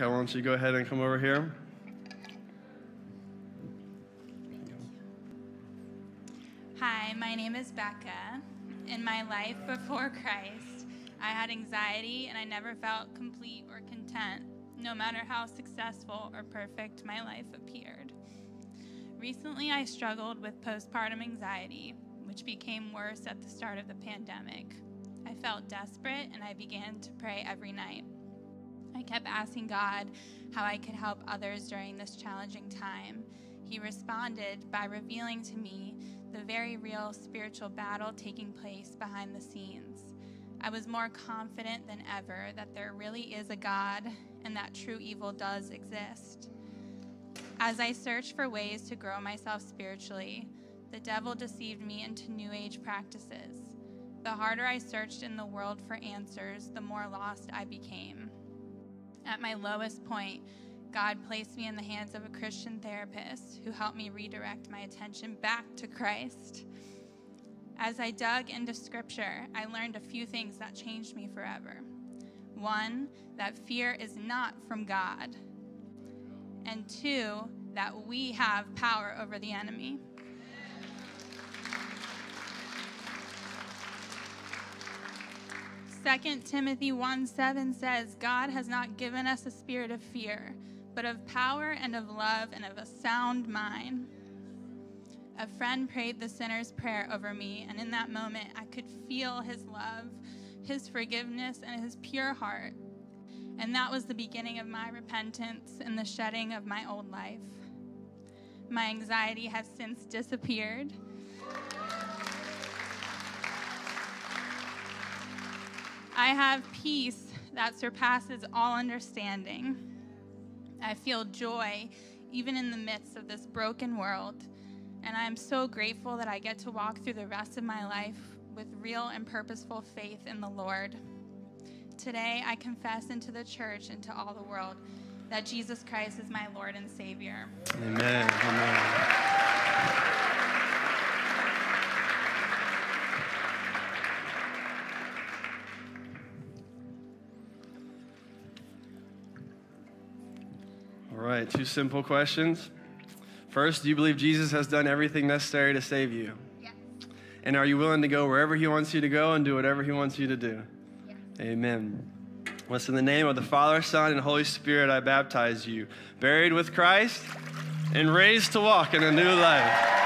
Okay, why don't you go ahead and come over here? Hi, my name is Becca. In my life before Christ, I had anxiety and I never felt complete or content, no matter how successful or perfect my life appeared. Recently, I struggled with postpartum anxiety, which became worse at the start of the pandemic. I felt desperate and I began to pray every night. I kept asking God how I could help others during this challenging time. He responded by revealing to me the very real spiritual battle taking place behind the scenes. I was more confident than ever that there really is a God and that true evil does exist. As I searched for ways to grow myself spiritually, the devil deceived me into New Age practices. The harder I searched in the world for answers, the more lost I became. At my lowest point, God placed me in the hands of a Christian therapist who helped me redirect my attention back to Christ. As I dug into scripture, I learned a few things that changed me forever. One, that fear is not from God. And two, that we have power over the enemy. 2 Timothy 1 7 says, God has not given us a spirit of fear, but of power and of love and of a sound mind. A friend prayed the sinner's prayer over me, and in that moment, I could feel his love, his forgiveness, and his pure heart. And that was the beginning of my repentance and the shedding of my old life. My anxiety has since disappeared. I have peace that surpasses all understanding. I feel joy even in the midst of this broken world. And I am so grateful that I get to walk through the rest of my life with real and purposeful faith in the Lord. Today, I confess into the church and to all the world that Jesus Christ is my Lord and Savior. Amen. Amen. All right, two simple questions. First, do you believe Jesus has done everything necessary to save you? Yes. And are you willing to go wherever he wants you to go and do whatever he wants you to do? Yes. Amen. What's in the name of the Father, Son, and Holy Spirit, I baptize you, buried with Christ and raised to walk in a new life.